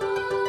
Oh.